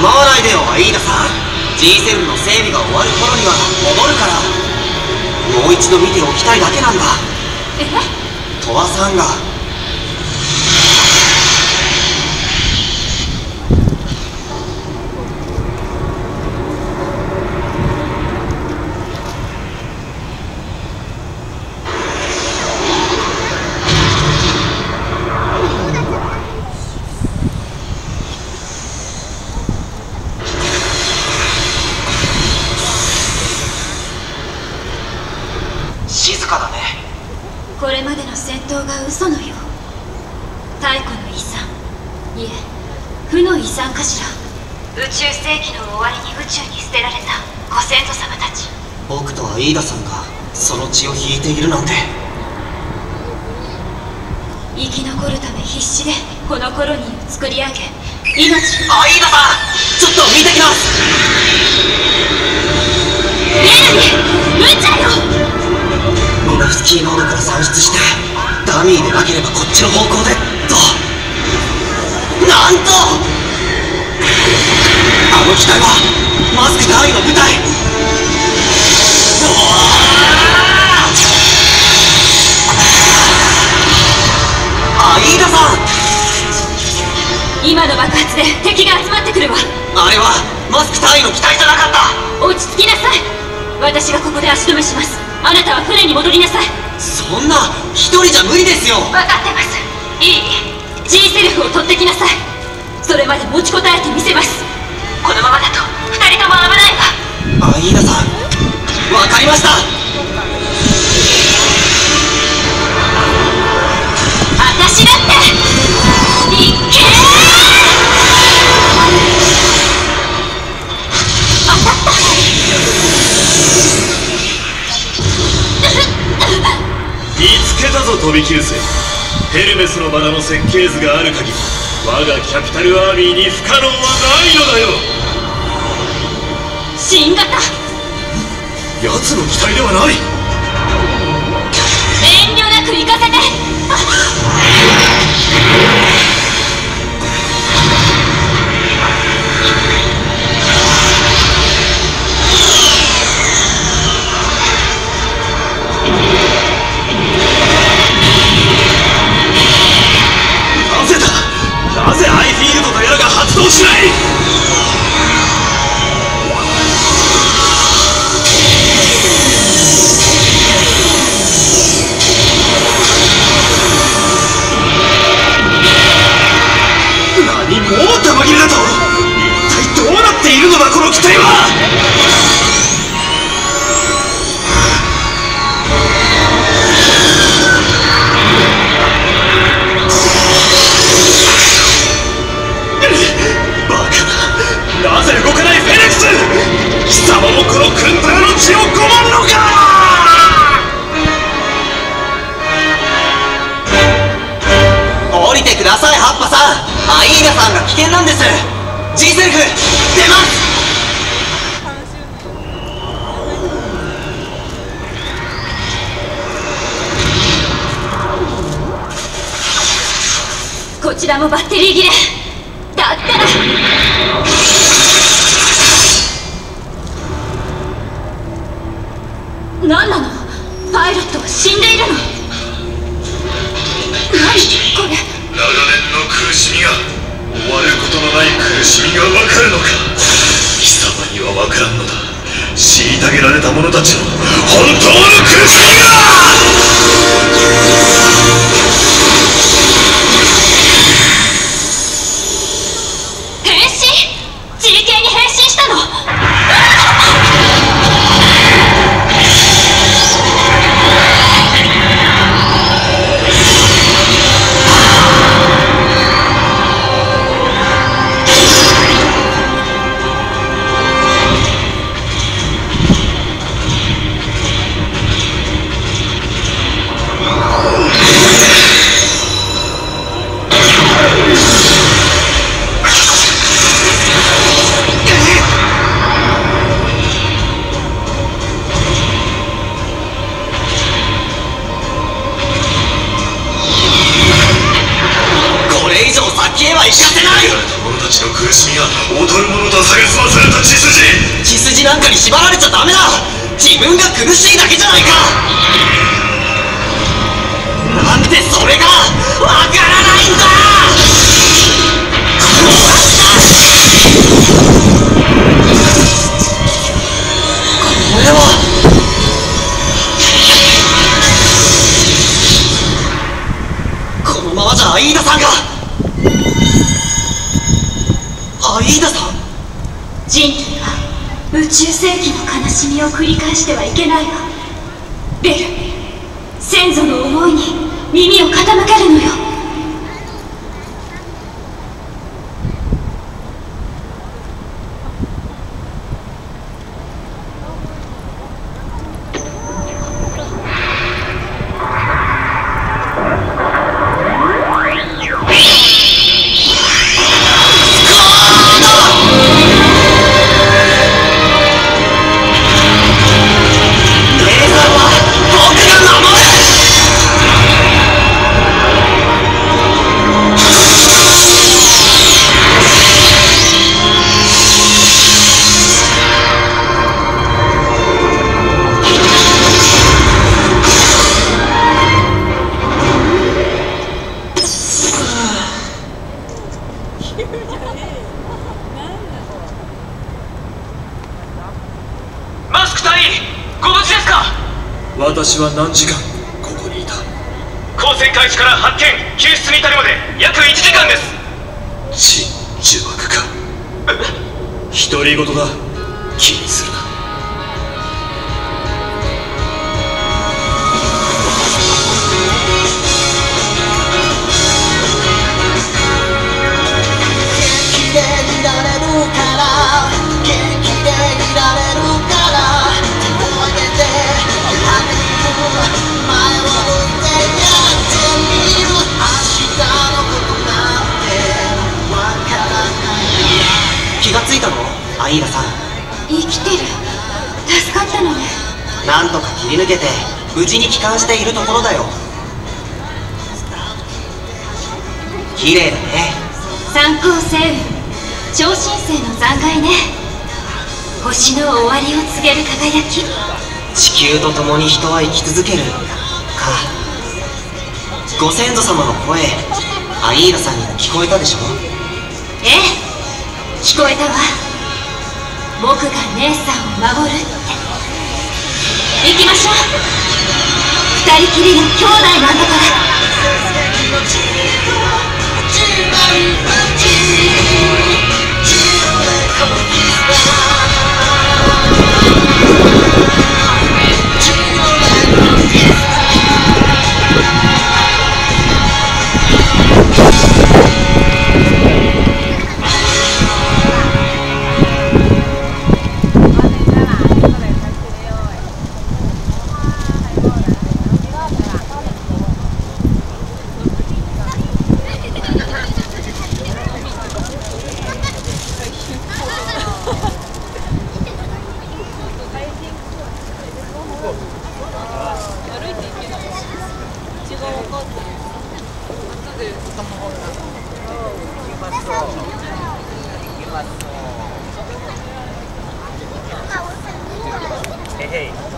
構わないでよ。アイーダさん G7 の整備が終わる頃には戻るからもう一度見ておきたいだけなんだ。え？トワさんが静かだね。これまでの戦闘が嘘のよう。太古の遺産。いえ負の遺産かしら。宇宙世紀の終わりに宇宙に捨てられた。ご先祖様たち。僕とアイーダさんがその血を引いているなんて。生き残るため必死でこのコロニーを作り上げ命アイーダさんちょっと見てきます。メルニ無茶よ！ミナフスキーノードから算出してダミーでなければこっちの方向でと。なんと。あの機体はマスク単位の部隊。アイーダさん。今の爆発で敵が集まってくるわ。あれはマスク単位の機体じゃなかった。落ち着きなさい。私がここで足止めしますあなたは船に戻りなさい。そんな一人じゃ無理ですよ。分かってます。いい。G セルフを取ってきなさい。それまで持ちこたえてみせます。このままだと二人とも危ないわ。アイーダさん。わかりましたけたぞ飛び級生。ヘルメスのバラの設計図がある限り我がキャピタルアーミーに不可能はないのだよ。新型。奴の機体ではない。遠慮なく行かせて動しない何もうたま切れだと一体どうなっているのだこの機体は G セルフ出ます。こちらもバッテリー切れ。だったら。何なの？パイロットは死んでいるの？者たちの本当の苦しみがの苦しみは劣るものと蔑まされた血筋。血筋なんかに縛られちゃダメだ。自分が苦しいだけじゃないか。人類は宇宙世紀の悲しみを繰り返してはいけないわ。ベル先祖の思いに耳を傾けるのよ。私は何時間ここにいた。光線開始から発見救出に至るまで約1時間です。ち呪縛か。独り言だ。気にするなイーダさん。生きてる。助かったのね。なんとか切り抜けて無事に帰還しているところだよ。綺麗だね。三光星雲超新星の残骸ね。星の終わりを告げる輝き。地球と共に人は生き続ける。か。ご先祖様の声アイーダさんにも聞こえたでしょ？ええ。聞こえたわ僕が姉さんを守るって。行きましょう。二人きりの兄弟なんだから。hey,